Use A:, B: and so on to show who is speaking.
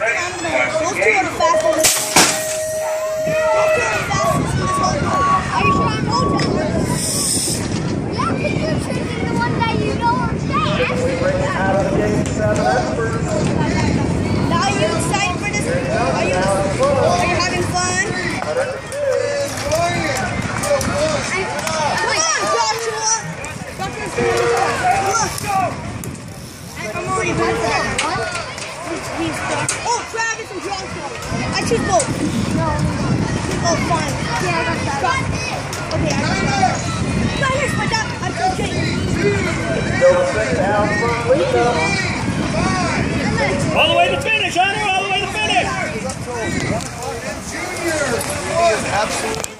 A: Come on, Joshua. Joshua's doing it. Come on. I choose both.
B: No.
A: Oh, fine.
B: Yeah, I got that.
A: Okay, I choose Travis. Travis, but that, I choose Jake.
C: Go six down front, lead.
D: All the way to finish, Hunter. All the way to finish.
C: Absolutely